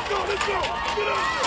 Let's go, let's go. Get up.